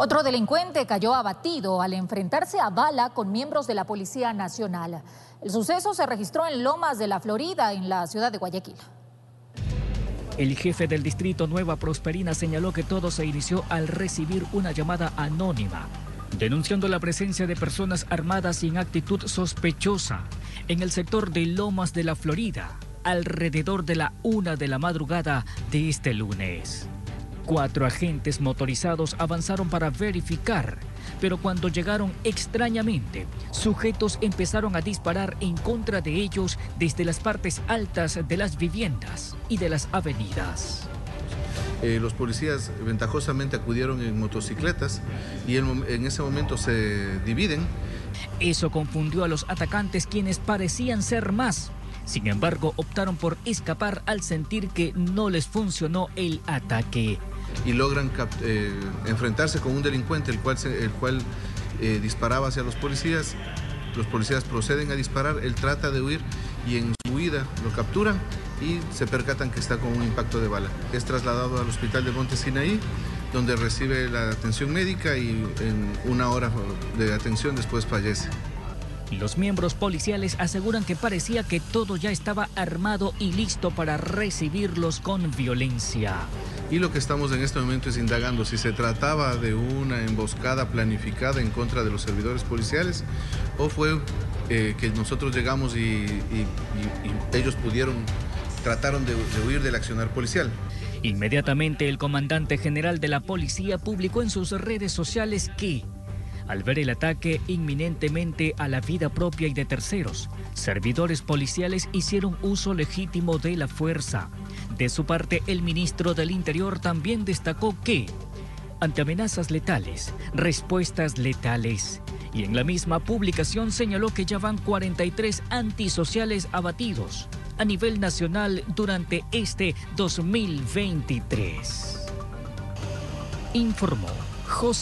Otro delincuente cayó abatido al enfrentarse a bala con miembros de la Policía Nacional. El suceso se registró en Lomas de la Florida, en la ciudad de Guayaquil. El jefe del distrito Nueva Prosperina señaló que todo se inició al recibir una llamada anónima, denunciando la presencia de personas armadas sin actitud sospechosa en el sector de Lomas de la Florida, alrededor de la una de la madrugada de este lunes. Cuatro agentes motorizados avanzaron para verificar, pero cuando llegaron extrañamente, sujetos empezaron a disparar en contra de ellos desde las partes altas de las viviendas y de las avenidas. Eh, los policías ventajosamente acudieron en motocicletas y en, en ese momento se dividen. Eso confundió a los atacantes quienes parecían ser más sin embargo, optaron por escapar al sentir que no les funcionó el ataque. Y logran eh, enfrentarse con un delincuente, el cual, el cual eh, disparaba hacia los policías. Los policías proceden a disparar, él trata de huir y en su huida lo capturan y se percatan que está con un impacto de bala. Es trasladado al hospital de Monte Sinaí, donde recibe la atención médica y en una hora de atención después fallece. Los miembros policiales aseguran que parecía que todo ya estaba armado y listo para recibirlos con violencia. Y lo que estamos en este momento es indagando si se trataba de una emboscada planificada en contra de los servidores policiales o fue eh, que nosotros llegamos y, ellos pudieron, trataron de huir del accionar policial. Inmediatamente el comandante general de la policía publicó en sus redes sociales que al ver el ataque inminentemente a la vida propia y de terceros. Servidores policiales hicieron uso legítimo de la fuerza. De su parte, el ministro del Interior también destacó que, ante amenazas letales, respuestas letales. Y en la misma publicación señaló que ya van 43 antisociales abatidos a nivel nacional durante este 2023. Informó José.